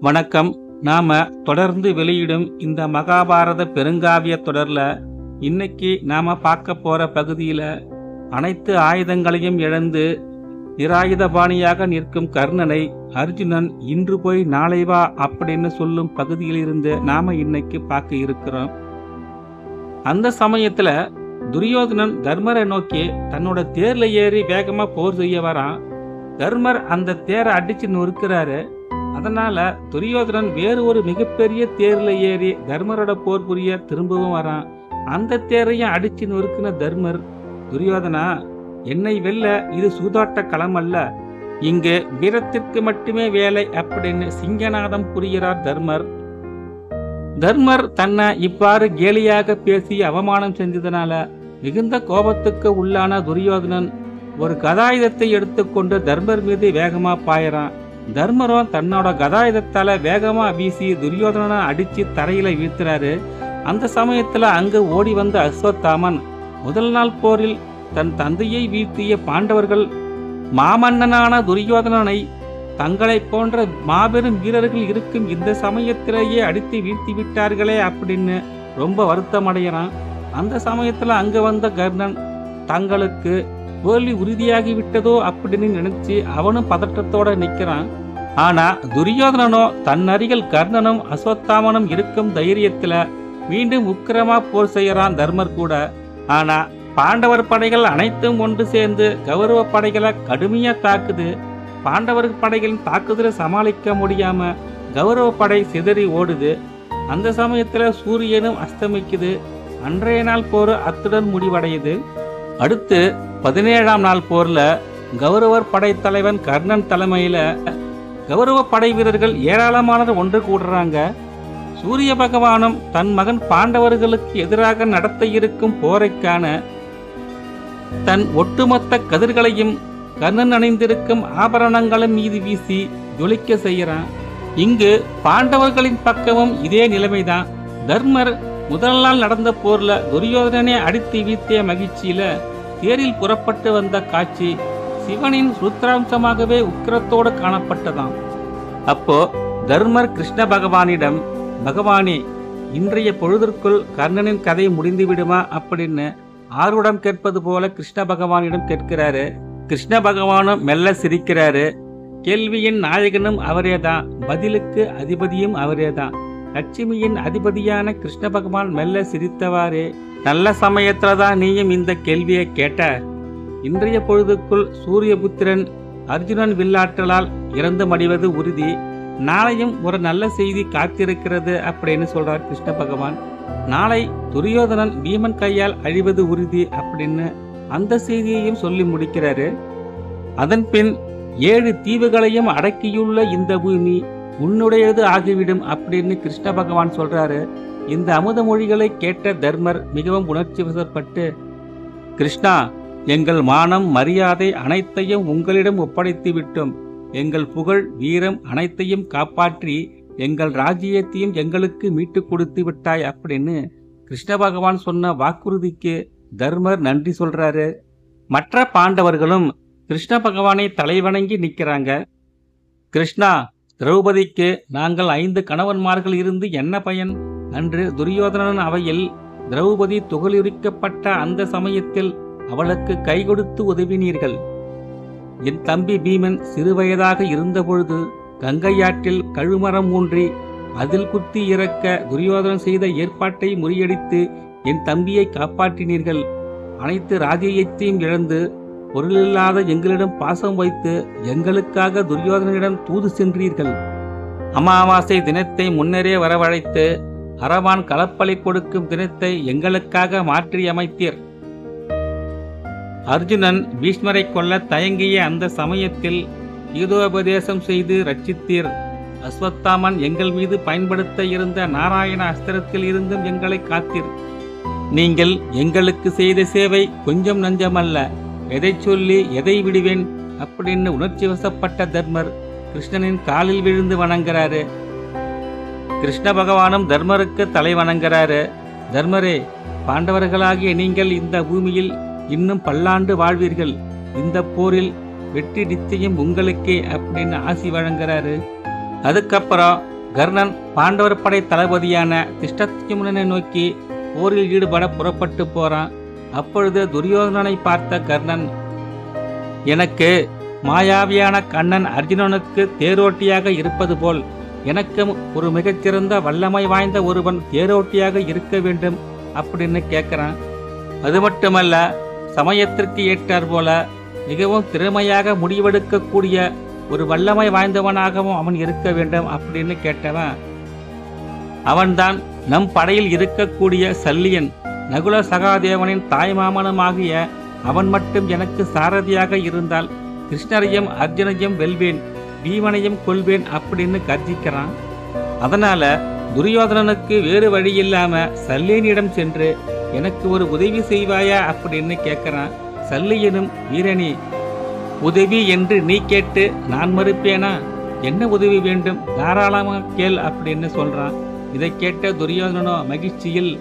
வணக்கம். நாம தொடர்ந்து வெளியிடும் இந்த மகாபாரத பெருங்காவிய தொடர்ல இன்னைக்கு நாம பார்க்க போற பகுதியில அனைத்து ஆயுதங்களையும் இழந்து நிராயுதபாணியாக நிற்கும் கர்ணனை அர்ஜுனன் இன்று போய் நாளை வா அப்படின்னு சொல்லும் பகுதியிலிருந்து நாம இன்னைக்கு பார்க்க இருக்கிறோம். அந்த சமயத்துல துரியோதனன் தர்மரை நோக்கி தன்னோட தேர்ல ஏறி வேகமா போர் செய்ய வரான். தர்மர் அந்த தேரை அடிச்சு நொறுக்கிறாரு. அதனால துரியோதனன் வேறு ஒரு மிகப்பெரிய தேர்ல ஏறி தர்மரோட போர் புரிய திரும்பவும் வரான். அந்த தேரையும் அடிச்சு நொறுக்கின தர்மர் துரியோதனா என்னை வெல்ல இது சூதாட்ட களம் அல்ல. இங்கு வீரத்திற்கு மட்டுமே வேலை அப்படின்னு சிங்கநாதம் புரிகிறார் தர்மர். தர்மர் தன்னை இவ்வாறு கேலியாக பேசி அவமானம் செஞ்சதனால மிகுந்த கோபத்துக்கு உள்ளான துரியோதனன் ஒரு கதாயுதத்தை எடுத்துக்கொண்டு தர்மர் மீது வேகமா பாயறான். தர்மரும் தன்னோட கதாயுதத்தால வேகமா வீசி துரியோதனனை அடிச்சு தரையில வீழ்த்துறாரு. அந்த சமயத்துல அங்கு ஓடி வந்த அஸ்வத்தாமன் முதல் நாள் போரில் தன் தந்தையை வீழ்த்திய பாண்டவர்கள் மாமன்னனான துரியோதனனை தங்களை போன்ற மாபெரும் வீரர்கள் இருக்கும் இந்த சமயத்திலேயே அடித்து வீழ்த்தி விட்டார்களே அப்படின்னு ரொம்ப வருத்தம் அடையிறான் அந்த சமயத்துல அங்க வந்த கர்ணன் தங்களுக்கு தோல்வி உறுதியாகி விட்டதோ அப்படின்னு நினைச்சு அவனும் பதற்றத்தோட நிற்கிறான் ஆனா துரியோதனனோ தன் அருகில் கர்ணனும் அஸ்வத்தாமனும் இருக்கும் தைரியத்துல மீண்டும் உக்கிரமா போர் செய்யறான் தர்மர் கூட. ஆனா பாண்டவர் படைகள் அனைத்தும் ஒன்று சேர்ந்து கௌரவ படைகளை கடுமையா தாக்குது. பாண்டவர் படைகளின் தாக்குதலை சமாளிக்க முடியாம கௌரவ படை சிதறி ஓடுது. அந்த சமயத்துல சூரியனும் அஸ்தமிக்குது. அன்றைய நாள் போர் அத்துடன் முடிவடையுது. அடுத்து பதினேழாம் நாள் போரில் கௌரவர் படைத்தலைவன் கர்ணன் தலைமையில் கௌரவ படை வீரர்கள் ஏராளமானது ஒன்று கூடுறாங்க. சூரிய பகவானும் தன் மகன் பாண்டவர்களுக்கு எதிராக நடத்த இருக்கும் போரைக்கான தன் ஒட்டுமொத்த கதிர்களையும் கர்ணன் அணிந்திருக்கும் ஆபரணங்களும் மீது வீசி ஜொலிக்க செய்கிறான். இங்கு பாண்டவர்களின் பக்கமும் இதே நிலைமைதான். தர்மர் முதல் நாள் நடந்த போர்ல துரியோதனனை அடித்து வீழ்த்திய மகிழ்ச்சியில தேரில் புறப்பட்டு வந்த காட்சி சிவனின் ருத்ராம்சமாகவே உக்கிரத்தோடு காணப்பட்டதாம். அப்போ தர்மர் கிருஷ்ண பகவானிடம் பகவானே இன்றைய பொழுதிற்குள் கர்ணனின் கதை முடிந்து விடுமா? அப்படின்னு ஆர்வடம் கேட்பது போல கிருஷ்ண பகவானிடம் கேட்கிறாரு. கிருஷ்ண பகவானும் மெல்ல சிரிக்கிறாரு. கேள்வியின் நாயகனும் அவரேதான். பதிலுக்கு அதிபதியும் அவரேதான். லட்சுமியின் அதிபதியான கிருஷ்ண பகவான் மெல்ல சிரித்தவாறே நல்ல சமயத்தில் தான் நீயும் இந்த கேள்வியை கேட்ட. இன்றைய பொழுதுக்குள் சூரியபுத்திரன் அர்ஜுனன் வில்லாற்றலால் இறந்து மடிவது உறுதி. நாளையும் ஒரு நல்ல செய்தி காத்திருக்கிறது அப்படின்னு சொல்றார் கிருஷ்ண பகவான். நாளை துரியோதனன் பீமன் கையால் அழிவது உறுதி அப்படின்னு அந்த செய்தியையும் சொல்லி முடிக்கிறாரு. அதன் பின் ஏழு தீவுகளையும் அடக்கியுள்ள இந்த பூமி உன்னுடையது ஆகிவிடும் அப்படின்னு கிருஷ்ண பகவான் சொல்றாரு. இந்த அமுத மொழிகளை கேட்ட தர்மர் மிகவும் உணர்ச்சி வசப்பட்டு கிருஷ்ணா எங்கள் மானம் மரியாதை அனைத்தையும் உங்களிடம் ஒப்படைத்து விட்டோம். எங்கள் புகழ் வீரம் அனைத்தையும் காப்பாற்றி எங்கள் ராஜ்யத்தையும் எங்களுக்கு மீட்டு கொடுத்து விட்டாய் அப்படின்னு கிருஷ்ண பகவான் சொன்ன வாக்குறுதிக்கு தர்மர் நன்றி சொல்றாரு. மற்ற பாண்டவர்களும் கிருஷ்ண பகவானை தலைவணங்கி நிற்கிறாங்க. கிருஷ்ணா திரௌபதிக்கு நாங்கள் ஐந்து கணவன்மார்கள் இருந்து என்ன பயன்? அன்று துரியோதனன் அவையில் திரௌபதி துகளிரிக்கப்பட்ட அந்த சமயத்தில் அவளுக்கு கை கொடுத்து உதவினீர்கள். என் தம்பி பீமன் சிறுவயதாக இருந்தபொழுது கங்கையாற்றில் கழுமரம் ஊன்றி அதில் குத்தி இறக்க துரியோதனன் செய்த ஏற்பாட்டை முறியடித்து என் தம்பியை காப்பாற்றினீர்கள். அனைத்து ராஜ்யத்தையும் இழந்து பொருளில்லாத எங்களிடம் பாசம் வைத்து எங்களுக்காக துரியோதனையிடம் தூது சென்றீர்கள். அமாவாசை தினத்தை முன்னரே வரவழைத்து அரவான் கலப்பலை கொடுக்கும் தினத்தை எங்களுக்காக மாற்றி அமைத்தீர் அர்ஜுனன் பீஷ்மரை கொல்ல தயங்கிய அந்த சமயத்தில் கீதோபதேசம் செய்து ரட்சித்தீர். அஸ்வத்தாமன் எங்கள் மீது பயன்படுத்த இருந்த நாராயண அஸ்திரத்தில் இருந்தும் எங்களை காத்தீர். நீங்கள் எங்களுக்கு செய்த சேவை கொஞ்சம் நஞ்சமல்ல. எதை சொல்லி எதை விடுவேன் அப்படின்னு உணர்ச்சி வசப்பட்ட தர்மர் கிருஷ்ணனின் காலில் விழுந்து வணங்குறாரு. கிருஷ்ண பகவானும் தர்மருக்கு தலை வணங்குறாரு. தர்மரே பாண்டவர்களாகிய நீங்கள் இந்த பூமியில் இன்னும் பல்லாண்டு வாழ்வீர்கள். இந்த போரில் வெற்றி நிச்சயம் உங்களுக்கே அப்படின்னு ஆசி வழங்குறாரு. அதுக்கப்புறம் கர்ணன் பாண்டவர் படை தளபதியான திஷ்டத்யும்னனை நோக்கி போரில் ஈடுபட புறப்பட்டு போறான். அப்பொழுது துரியோதனனை பார்த்த கர்ணன் எனக்கு மாயாவியான கண்ணன் அர்ஜுனனுக்கு தேரோட்டியாக இருப்பது போல் எனக்கும் ஒரு மிகச்சிறந்த வல்லமை வாய்ந்த ஒருவன் தேரோட்டியாக இருக்க வேண்டும் அப்படின்னு கேட்குறான் அது மட்டுமல்ல சமயத்திற்கு ஏற்றார் போல மிகவும் திறமையாக முடிவெடுக்கக்கூடிய ஒரு வல்லமை வாய்ந்தவனாகவும் அவன் இருக்க வேண்டும் அப்படின்னு கேட்டவன் அவன்தான் நம் படையில் இருக்கக்கூடிய சல்லியன். நகுல சகாதேவனின் தாய்மாமனமாகிய அவன் மட்டும் எனக்கு சாரதியாக இருந்தால் கிருஷ்ணரையும் அர்ஜுனையும் வெல்வேன் பீமனையும் கொள்வேன் அப்படின்னு கர்ஜிக்கிறான். அதனால துரியோதனனுக்கு வேறு வழி இல்லாம சல்லியனிடம் சென்று எனக்கு ஒரு உதவி செய்வாயா அப்படின்னு கேட்கிறான். சல்லியனும் வீரனி உதவி என்று நீ கேட்டு நான் மறுப்பேனா? என்ன உதவி வேண்டும்? தாராளமாக கேள் அப்படின்னு சொல்றான். இதை கேட்ட துரியோதனோ மகிழ்ச்சியில்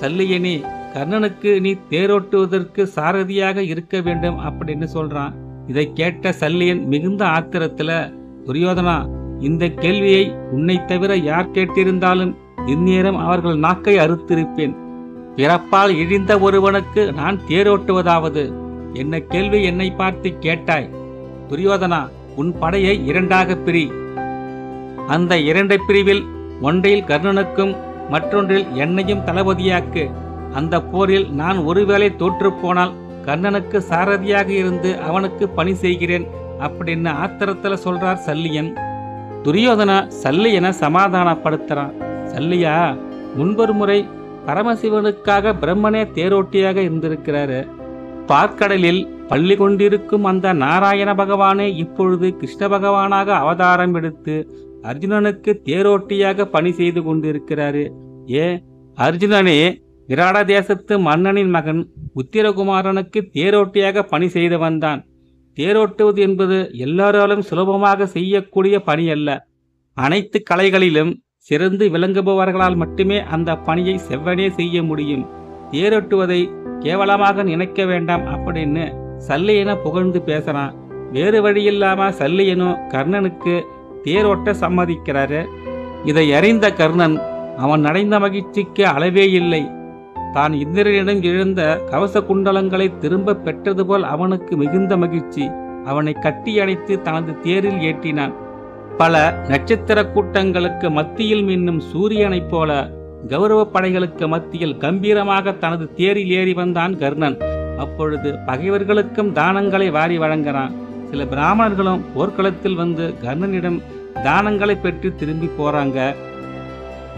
சல்லியனே கர்ணனுக்கு நீ தேரோட்டுவதற்கு சாரதியாக இருக்க வேண்டும் அப்படின்னு சொல்றான். இதை கேட்ட சல்லியன் மிகுந்த ஆத்திரத்துல துரியோதனா இந்த கேள்வியை உன்னை தவிர யார் கேட்டிருந்தாலும் இந்நேரம் அவர்கள் நாக்கை அறுத்திருப்பேன். பிறப்பால் இழிந்த ஒருவனுக்கு நான் தேரோட்டுவதாவது. என்ன கேள்வி என்னை பார்த்து கேட்டாய்? துரியோதனா உன் படையை இரண்டாக பிரி. அந்த இரண்டு பிரிவில் ஒன்றையில் கர்ணனுக்கும் மற்றொன்றில் என்னையும் தளபதியாக்கு. அந்த போரில் நான் ஒருவேளை தோற்றுப் போனால் கர்ணனுக்கு சாரதியாக இருந்து அவனுக்கு பணி செய்கிறேன் அப்படின்னு ஆத்திரத்தில் சொல்றார் சல்லியன். துரியோதனா சல்லியனை சமாதானப்படுத்துறான். சல்லியா முன்பொரு முறை பரமசிவனுக்காக பிரம்மனே தேரோட்டியாக இருந்திருக்கிறாரு. பார்க்கடலில் பள்ளி கொண்டிருக்கும் அந்த நாராயண பகவானே இப்பொழுது கிருஷ்ண பகவானாக அவதாரம் எடுத்து அர்ஜுனனுக்கு தேரோட்டியாக பணி செய்து கொண்டிருக்கிறாரு. ஏ அர்ஜுனனே விராட தேசத்து மன்னனின் மகன் உத்திரகுமாரனுக்கு தேரோட்டியாக பணி செய்து வந்தான். தேரோட்டுவது என்பது எல்லாராலும் சுலபமாக செய்யக்கூடிய பணி அல்ல அனைத்து கலைகளிலும் சிறந்து விளங்குபவர்களால் மட்டுமே அந்த பணியை செவ்வனே செய்ய முடியும். தேரோட்டுவதை கேவலமாக நினைக்க வேண்டாம் அப்படின்னு சல்லியனை புகழ்ந்து பேசுறான். வேறு வழியில்லாம சல்லையனும் கர்ணனுக்கு தேரோட்ட சம்மதிக்கிறாரு. இதை அறிந்த கர்ணன் அவன் அடைந்த மகிழ்ச்சிக்கு அளவே இல்லை. தான் இந்திரனிடம் இழந்த கவச குண்டலங்களை திரும்ப பெற்றது போல் அவனுக்கு மிகுந்த மகிழ்ச்சி. அவனை கட்டி அணைத்து தனது தேரில் ஏற்றினான். பல நட்சத்திர கூட்டங்களுக்கு மத்தியில் மின்னும் சூரியனைப் போல கௌரவ படைகளுக்கு மத்தியில் கம்பீரமாக தனது தேரில் ஏறி வந்தான் கர்ணன். அப்பொழுது பகைவர்களுக்கும் தானங்களை வாரி வழங்கினான். சில பிராமணர்களும் போர்க்களத்தில் வந்து கர்ணனிடம் தானங்களை பெற்று திரும்பி போறாங்க.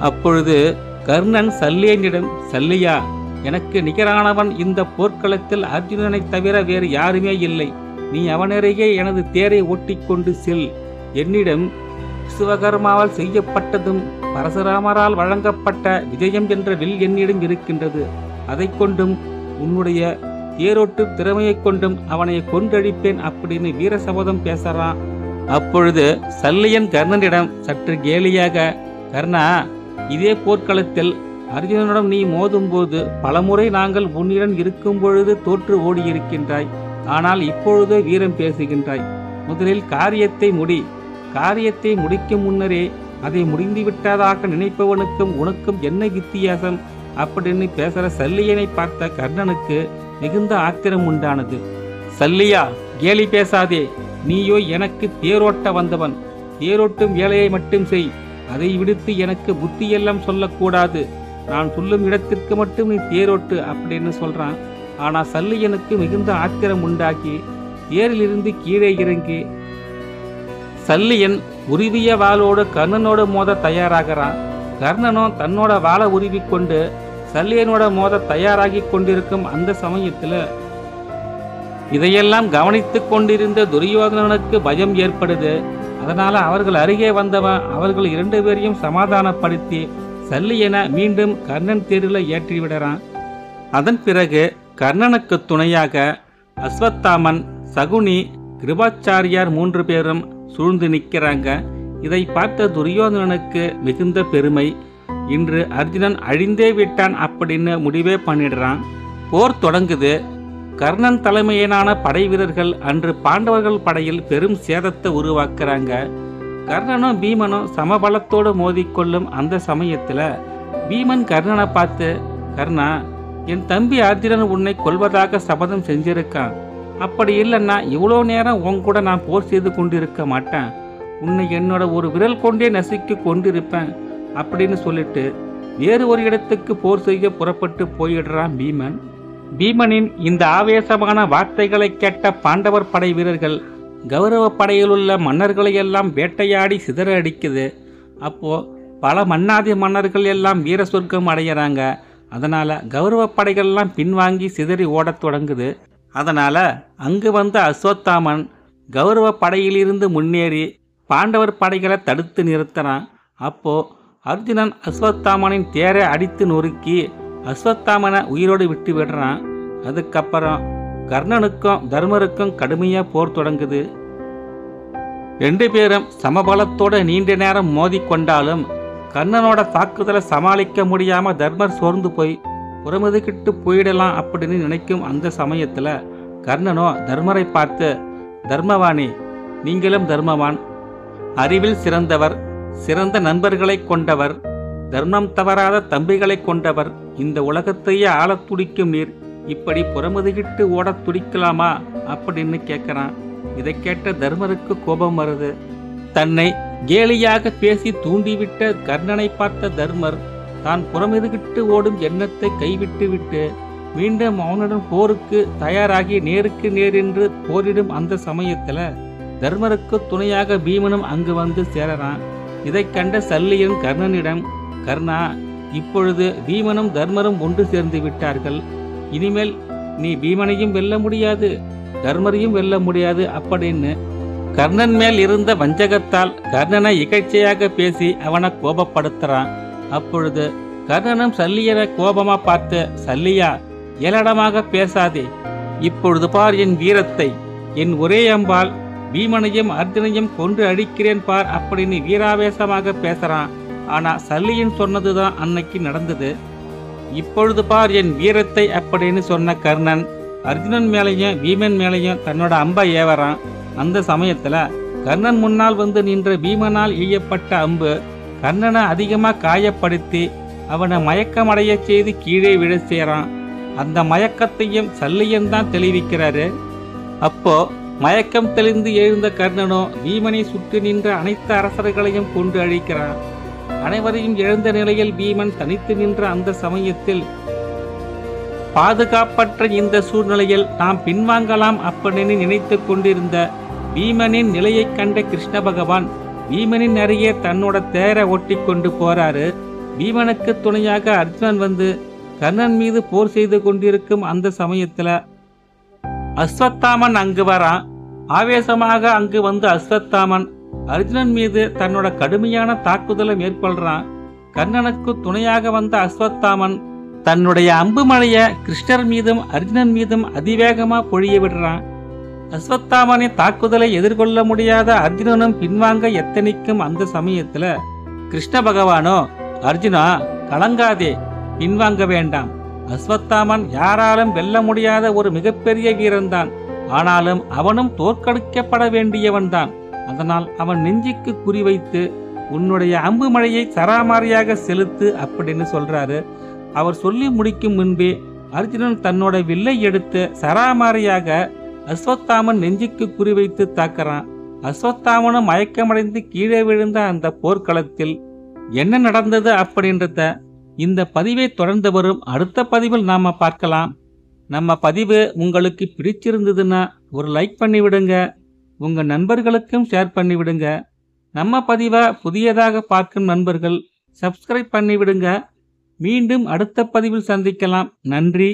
அப்பொழுது கர்ணன் சல்லியனிடம் சல்லியா எனக்கு நிகரானவன் இந்த போர்க்களத்தில் அர்ஜுனனைத் தவிர வேறு யாருமே இல்லை. நீ அவனருகே எனது தேரை ஓட்டிக்கொண்டு செல். என்னிடம் சிவகர்மாவால் செய்யப்பட்டதும் பரசுராமரால் வழங்கப்பட்ட விஜயம் என்ற வில் என்னிடம் இருக்கின்றது. அதைக் கொண்டும் உன்னுடைய தேரோட்டு திறமையைக் கொண்டும் அவனை கொன்றழிப்பேன் அப்படின்னு வீர சபதம் பேசறான். அப்பொழுது சல்லியன் கர்ணனிடம் சற்று கேலியாக கர்ணா இதே போர்க்களத்தில் அர்ஜுனனிடம் நீ மோதும்போது பலமுறை நாங்கள் உன்னிடம் இருக்கும் பொழுது தோற்று ஓடியிருக்கின்றாய். ஆனால் இப்பொழுது வீரம் பேசுகின்றாய். முதலில் காரியத்தை முடி. காரியத்தை முடிக்கும் முன்னரே அதை முடிந்துவிட்டதாக நினைப்பவனுக்கும் உனக்கும் என்ன வித்தியாசம்? அப்படின்னு பேசுகிற சல்லியனை பார்த்த கர்ணனுக்கு மிகுந்த ஆத்திரம் உண்டானது. சல்லியா கேலி பேசாதே. நீயோ எனக்கு தேரோட்ட வந்தவன். தேரோட்டும் வேலையை மட்டும் செய். அதை விடுத்து எனக்கு புத்தியெல்லாம் சொல்லக்கூடாது. நான் சொல்லும் இடத்திற்கு மட்டும் நீ தேரோட்டு அப்படின்னு சொல்றான். ஆனா சல்லியனுக்கு மிகுந்த ஆத்திரம் உண்டாக்கி தேரிலிருந்து கீழே இறங்கி சல்லியன் உருவிய வாளோடு கர்ணனோடு மோத தயாராகிறான். கர்ணனும் தன்னோட வாளை உருவி கொண்டு சல்லியனோட மோத தயாராகி கொண்டிருக்கும் அந்த சமயத்தில் இதையெல்லாம் கவனித்துக் கொண்டிருந்த துரியோதனனுக்கு பயம் ஏற்படுது. அதனால அவர்கள் அருகே வந்தவன் அவர்கள் இரண்டு பேரையும் சமாதானப்படுத்தி சல்லி என மீண்டும் கர்ணன் தேரில் ஏற்றிவிடுறான் அதன் பிறகு கர்ணனுக்கு துணையாக அஸ்வத்தாமன் சகுனி கிருபாச்சாரியார் மூன்று பேரும் சூழ்ந்து நிற்கிறாங்க. இதை பார்த்த துரியோதனனுக்கு மிகுந்த பெருமை. இன்று அர்ஜுனன் அழிந்தே விட்டான் அப்படின்னு முடிவே பண்ணிடுறான். போர் தொடங்குது. கர்ணன் தலைமையிலான படை வீரர்கள் அன்று பாண்டவர்கள் படையில் பெரும் சேதத்தை உருவாக்குறாங்க. கர்ணனும் பீமனும் சமபலத்தோடு மோதிக்கொள்ளும் அந்த சமயத்தில் பீமன் கர்ணனை பார்த்து கர்ணா என் தம்பி அர்ஜுனன் உன்னை கொல்வதாக சபதம் செஞ்சிருக்கான். அப்படி இல்லைன்னா இவ்வளோ நேரம் உன் கூட நான் போர் செய்து கொண்டிருக்க மாட்டேன். உன்னை என்னோட ஒரு விரல் கொண்டே நசுக்கி கொண்டிருப்பேன் அப்படின்னு சொல்லிட்டு வேறு ஒரு இடத்துக்கு போர் செய்ய புறப்பட்டு போயிடுறான் பீமன். பீமனின் இந்த ஆவேசமான வார்த்தைகளை கேட்ட பாண்டவர் படை வீரர்கள் கௌரவ படையில் உள்ள மன்னர்களை எல்லாம் வேட்டையாடி சிதற அடிக்குது அப்போது பல மன்னாதி மன்னர்கள் எல்லாம் வீர சொர்க்கம் அடையிறாங்க. அதனால் கௌரவ படைகள்லாம் பின்வாங்கி சிதறி ஓடத் தொடங்குது. அதனால் அங்கு வந்த அஸ்வத்தாமன் கௌரவ படையிலிருந்து முன்னேறி பாண்டவர் படைகளை தடுத்து நிறுத்தினான். அப்போது அர்ஜுனன் அஸ்வத்தாமனின் தேரை அடித்து நொறுக்கி அஸ்வத்தாமனை உயிரோடு விட்டு விடுறான். அதுக்கப்புறம் கர்ணனுக்கும் தர்மருக்கும் கடுமையாக போர் தொடங்குது. ரெண்டு பேரும் சமபலத்தோட நீண்ட நேரம் மோதிக்கொண்டாலும் கர்ணனோட தாக்குதலை சமாளிக்க முடியாம தர்மர் சோர்ந்து போய் புறமுதுகிட்டு போயிடலாம் அப்படின்னு நினைக்கும் அந்த சமயத்துல கர்ணனோ தர்மரை பார்த்து தர்மவாணி நீங்களும் தர்மவான். அறிவில் சிறந்தவர் சிறந்த நண்பர்களை கொண்டவர் தர்மம் தவறாத தம்பிகளை கொண்டவர் இந்த உலகத்தையே ஆளத் துடிக்கும் நீர் இப்படி புறமுதுகிட்டு ஓடத் துடிக்கலாமா அப்படின்னு கேட்குறான். இதை கேட்ட தர்மருக்கு கோபம் வருது. தன்னை கேலியாக பேசி தூண்டிவிட்ட கர்ணனை பார்த்த தர்மர் தான் புறமெதுகிட்டு ஓடும் எண்ணத்தை கைவிட்டு விட்டு மீண்டும் அவனுடன் போருக்கு தயாராகி நேருக்கு நேர் என்று போரிடும் அந்த சமயத்தில் தர்மருக்கு துணையாக பீமனும் அங்கு வந்து சேரறான். இதைக் கண்ட சல்லியன் கர்ணனிடம் கர்ணா இப்பொழுது பீமனும் தர்மரும் ஒன்று சேர்ந்து விட்டார்கள். இனிமேல் நீ பீமனையும் வெல்ல முடியாது தர்மரையும் வெல்ல முடியாது அப்படின்னு கர்ணன் மேல் இருந்த வஞ்சகத்தால் கர்ணனை இகழ்ச்சியாக பேசி அவனை கோபப்படுத்துறான். அப்பொழுது கர்ணனும் சல்லியனை கோபமா பார்த்து சல்லியா ஏளனமாக பேசாதே. இப்பொழுது பார் என் வீரத்தை. என் ஒரே அம்பால் பீமனையும் அர்ஜுனையும் கொன்று அடிக்கிறேன் பார் அப்படின்னு வீராவேசமாக பேசுறான். ஆனா சல்லியன் சொன்னதுதான் அன்னைக்கு நடந்தது. இப்பொழுது பார் என் வீரத்தை அப்படின்னு சொன்ன கர்ணன் அர்ஜுனன் மேலையும் பீமன் மேலையும் தன்னோட அம்பை ஏவறான். அந்த சமயத்துல கர்ணன் முன்னால் வந்து நின்ற பீமனால் எய்யப்பட்ட அம்பு கர்ணனை அதிகமாக காயப்படுத்தி அவனை மயக்கமடைய செய்து கீழே விழ செய்றான். அந்த மயக்கத்தையும் சல்லியன் தான் தெளிவிக்கிறாரு. அப்போ மயக்கம் தெளிந்து எழுந்த கர்ணனோ பீமனை சுற்றி நின்ற அனைத்து அரசர்களையும் கொண்டு அழிக்கிறான். அனைவரையும் எழுந்த நிலையில் பீமன் தனித்து நின்ற அந்த சமயத்தில் பாதுகாப்பற்ற இந்த சூழ்நிலையில் நாம் பின்வாங்கலாம் அப்படின்னு நினைத்து கொண்டிருந்த பீமனின் நிலையைக் கண்ட கிருஷ்ண பகவான் பீமனின் அருகே தன்னோட தேரை ஒட்டி கொண்டு போறாரு. பீமனுக்கு துணையாக அர்ஜுனன் வந்து கர்ணன் மீது போர் செய்து கொண்டிருக்கும் அந்த சமயத்துல அஸ்வத்தாமன் அங்கு வரான். ஆவேசமாக அங்கு வந்து அஸ்வத்தாமன் அர்ஜுனன் மீது தன்னோட கடுமையான தாக்குதலை மேற்கொள்றான். கர்ணனுக்கு துணையாக வந்த அஸ்வத்தாமன் தன்னுடைய அம்பு மழைய கிருஷ்ணர் மீதும் அர்ஜுனன் மீதும் அதிவேகமா பொழிய விடுறான். அஸ்வத்தாமனின் தாக்குதலை எதிர்கொள்ள முடியாத அர்ஜுனனும் பின்வாங்க எத்தனைக்கும் அந்த சமயத்துல கிருஷ்ண பகவானோ அர்ஜுனா கலங்காதே பின்வாங்க வேண்டாம். அஸ்வத்தாமன் யாராலும் வெல்ல முடியாத ஒரு மிகப்பெரிய வீரன்தான். ஆனாலும் அவனும் தோற்கடிக்கப்பட வேண்டியவன்தான். அதனால் அவன் நெஞ்சுக்கு குறிவைத்து உன்னுடைய அம்பு மழையை சராமாரியாக செலுத்து அப்படின்னு சொல்றாரு. அவர் சொல்லி முடிக்கும் முன்பே அர்ஜுனன் தன்னோட வில்லை எடுத்து சராமாரியாக அஸ்வத்தாமன் நெஞ்சுக்கு குறிவைத்து தாக்குறான். அஸ்வத்தாமனும் மயக்கமடைந்து கீழே விழுந்த அந்த போர்க்களத்தில் என்ன நடந்தது அப்படின்றத இந்த பதிவை தொடர்ந்து வரும். அடுத்த பதிவில் நாம் பார்க்கலாம். நம்ம பதிவு உங்களுக்கு பிடிச்சிருந்ததுன்னா ஒரு லைக் பண்ணி உங்கள் நண்பர்களுக்கும் ஷேர் பண்ணிவிடுங்க. நம்ம பதிவை புதியதாக பார்க்கும் நண்பர்கள் சப்ஸ்கிரைப் பண்ணிவிடுங்க. மீண்டும் அடுத்த பதிவில் சந்திக்கலாம். நன்றி.